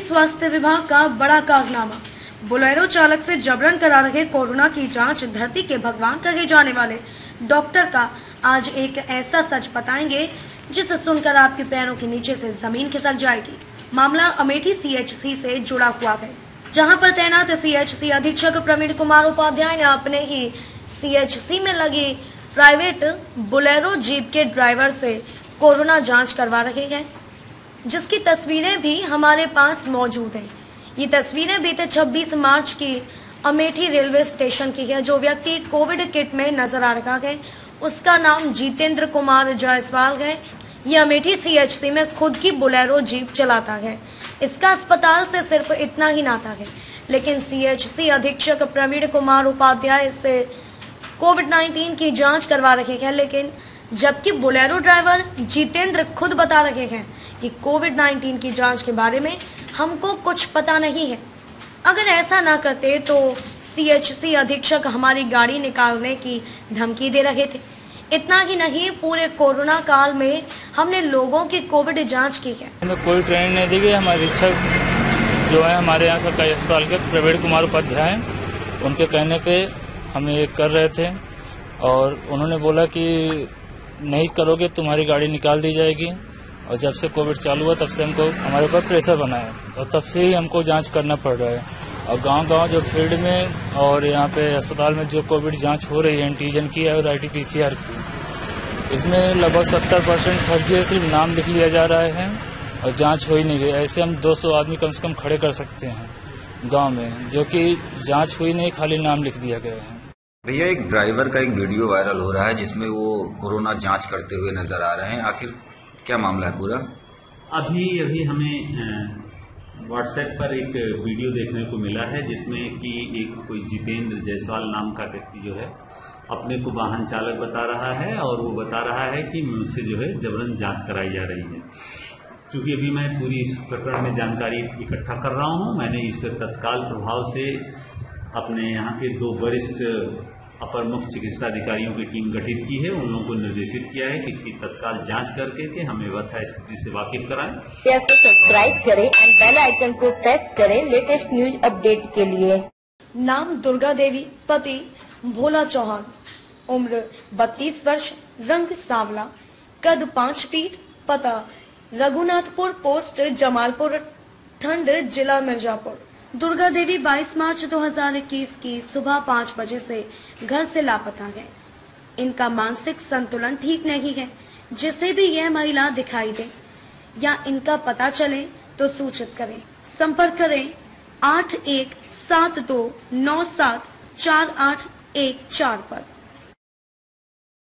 स्वास्थ्य विभाग का बड़ा कारनामा। बुलेरो चालक से जबरन करा रहे कोरोना की जाँच, धरती के भगवान कहे जाने वाले। डॉक्टर का आज एक ऐसा सच बताएँगे, जिसे सुनकर आपके पैरों के नीचे से ज़मीन खिसक जाएगी। मामला अमेठी सीएचसी से जुड़ा हुआ है, जहाँ पर तैनात सीएचसी अधीक्षक प्रवीण कुमार उपाध्याय ने अपने ही सीएचसी में लगी प्राइवेट बुलेरो जीप के ड्राइवर से कोरोना जाँच करवा रहे हैं। जिसकी तस्वीरें भी हमारे पास मौजूद हैं। ये तस्वीरें बीते 26 मार्च की अमेठी रेलवे स्टेशन की है, जो व्यक्ति कोविड किट में नज़र आ रहा है। उसका नाम जितेंद्र कुमार जायसवाल है। ये अमेठी सीएचसी में खुद की बुलेरो जीप चलाता है। इसका अस्पताल से सिर्फ़ इतना ही नाता है। लेकिन सीएचसी अधीक्षक प्रवीण कुमार उपाध्याय से कोविड 19 की जाँच करवा रहे हैं, लेकिन जबकि बुलेरो ड्राइवर जितेंद्र खुद बता रहे हैं कि कोविड 19 की जाँच के बारे में हमको कुछ पता नहीं है। अगर ऐसा ना करते तो सीएचसी अधीक्षक हमारी गाड़ी निकालने की धमकी दे रहे थे। इतना ही नहीं, पूरे कोरोना काल में हमने लोगों की कोविड जाँच की है। हमें कोई ट्रेनिंग नहीं दी गई। हमारे शिक्षक जो है, हमारे यहाँ सरकारी अस्पताल के प्रवीण कुमार उपाध्याय उनके कहने पे हम ये कर रहे थे और उन्होंने बोला कि नहीं करोगे, तुम्हारी गाड़ी निकाल दी जाएगी। और जब से कोविड चालू हुआ, तब से हमको, हमारे ऊपर प्रेशर बना है। और तब से ही हमको जाँच करना पड़ रहा है। और गाँव गाँव जो फ़ील्ड में और यहाँ पे अस्पताल में जो कोविड जाँच हो रही है एंटीजन की और आई की, इसमें लगभग सत्तर परसेंट फर्जी सिर्फ़ नाम लिख लिया जा रहा है और जाँच हो ही नहीं रही। ऐसे हम 200 आदमी कम से कम खड़े कर सकते हैं गाँव में, जो कि जाँच हुई नहीं, खाली नाम लिख दिया गया है। भैया, एक ड्राइवर का एक वीडियो वायरल हो रहा है जिसमें वो कोरोना जाँच करते हुए नज़र आ रहे हैं। आखिर क्या मामला है पूरा? अभी अभी हमें व्हाट्सएप पर एक वीडियो देखने को मिला है जिसमें कि एक कोई जितेंद्र जायसवाल नाम का व्यक्ति जो है अपने को वाहन चालक बता रहा है और वो बता रहा है कि मुझसे जो है जबरन जाँच कराई जा रही है। क्योंकि अभी मैं पूरी इस प्रकरण में जानकारी इकट्ठा कर रहा हूँ। मैंने इस पर तत्काल प्रभाव से अपने यहाँ के दो वरिष्ठ अपर मुख्य चिकित्सा अधिकारियों की टीम गठित की है। उन लोगों को निर्देशित किया है कि इसकी तत्काल जाँच करके के हमें यथा स्थिति से वाकिफ कराएँ। को सब्सक्राइब करें एंड बेल आइकन को प्रेस करें लेटेस्ट न्यूज़ अपडेट के लिए। नाम दुर्गा देवी पति भोला चौहान। उम्र 32 वर्ष रंग सांवला। कद पाँच फीट पता रघुनाथपुर पोस्ट जमालपुर ठंड जिला मिर्जापुर। दुर्गा देवी 22 मार्च 2021 की सुबह पाँच बजे से घर से लापता है। इनका मानसिक संतुलन ठीक नहीं है, जिसे भी यह महिला दिखाई दे या इनका पता चले तो सूचित करें। संपर्क करें आठ एक सात दो नौ सात चार आठ एक चार पर।